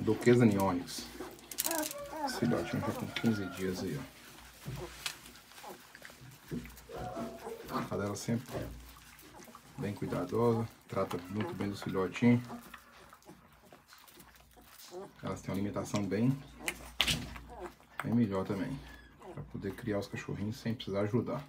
Duquesa Neonix. Esse filhotinho já com 15 dias aí, ó. A cadela sempre bem cuidadosa, trata muito bem dos filhotinhos. Elas têm uma alimentação bem, bem melhor também, para poder criar os cachorrinhos sem precisar ajudar.